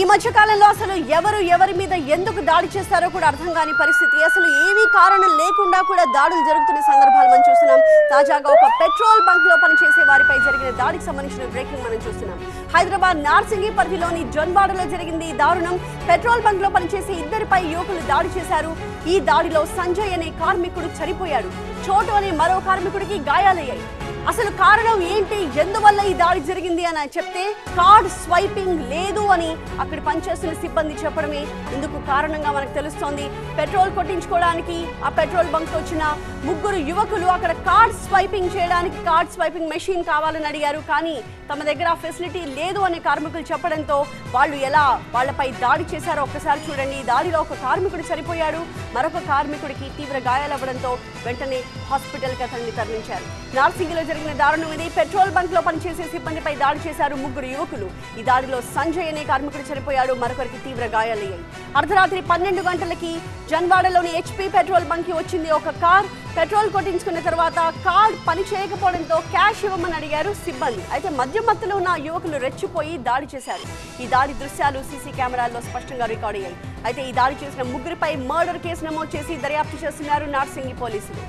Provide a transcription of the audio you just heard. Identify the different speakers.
Speaker 1: ఈ మధ్య కాలంలో అసలు ఎవరు ఎవరి మీద ఎందుకు దాడి చేస్తారో కూడా అర్థం కాని పరిస్థితి. అసలు ఏమీ కారణం లేకుండా కూడా దాడులు జరుగుతున్న సందర్భాలు మనం చూస్తున్నాం. తాజాగా ఒక పెట్రోల్ బంక్లో పనిచేసే వారిపై జరిగిన దాడికి సంబంధించిన బ్రేకింగ్ మనం చూస్తున్నాం. హైదరాబాద్ నార్సింగి పరిధిలోని జొన్వాడలో జరిగింది ఈ దారుణం. పెట్రోల్ బంక్లో పనిచేసే ఇద్దరిపై యువకులు దాడి చేశారు. ఈ దాడిలో సంజయ్ అనే కార్మికుడు చనిపోయాడు. చోటు అనే మరో కార్మికుడికి గాయాలయ్యాయి. అసలు కారణం ఏంటి? ఎందువల్ల ఈ దాడి జరిగింది అని చెప్తే కార్డ్ స్వైపింగ్ లేదు అని అక్కడ పనిచేస్తున్న సిబ్బంది చెప్పడమే ఇందుకు కారణంగా మనకు తెలుస్తోంది. పెట్రోల్ కొట్టించుకోవడానికి ఆ పెట్రోల్ బంక్ వచ్చిన ముగ్గురు యువకులు అక్కడ కార్డ్ స్వైపింగ్ చేయడానికి కార్డ్ స్వైపింగ్ మెషిన్ కావాలని అడిగారు. కానీ తమ దగ్గర ఆ ఫెసిలిటీ లేదు అని కార్మికులు చెప్పడంతో వాళ్ళు ఎలా వాళ్ళపై దాడి చేశారో ఒక్కసారి చూడండి. ఈ దాడిలో ఒక కార్మికుడు చనిపోయాడు. మరొక కార్మికుడికి తీవ్ర గాయాలవ్వడంతో వెంటనే హాస్పిటల్కి అతన్ని తరలించారు. నార్సింగిలో జరిగిన దారుణం ఇది. పెట్రోల్ బంక్లో పనిచేసే సిబ్బందిపై దాడి చేశారు ముగ్గురు యువకులు. ఈ దాడిలో సంజయ్ అనే కార్మికుడు చనిపోయాడు. మరొకరికి తీవ్ర గాయాలయ్యాయి. అర్ధరాత్రి పన్నెండు గంటలకి జన్వాడలోని హెచ్పి పెట్రోల్ బంక్కి వచ్చింది ఒక కార్. పెట్రోల్ కొట్టించుకున్న తర్వాత కార్డ్ పని చేయకపోవడంతో క్యాష్ ఇవ్వమని అడిగారు సిబ్బంది. అయితే మధ్య మత్తులో ఉన్న యువకులు రెచ్చిపోయి దాడి చేశారు. ఈ దాడి దృశ్యాలు సీసీ కెమెరాల్లో స్పష్టంగా రికార్డ్ అయ్యాయి. అయితే ఈ దాడి చేసిన ముగ్గురిపై మర్డర్ కేసు నమోదు చేసి దర్యాప్తు చేస్తున్నారు నార్సింగి పోలీసులు.